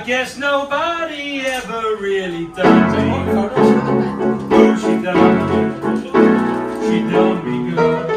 I guess nobody ever really does. Oh, She done me. She done me good.